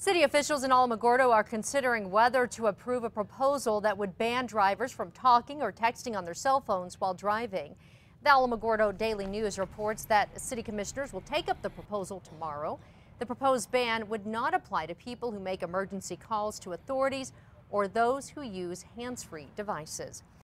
City officials in Alamogordo are considering whether to approve a proposal that would ban drivers from talking or texting on their cell phones while driving. The Alamogordo Daily News reports that city commissioners will take up the proposal tomorrow. The proposed ban would not apply to people who make emergency calls to authorities or those who use hands-free devices.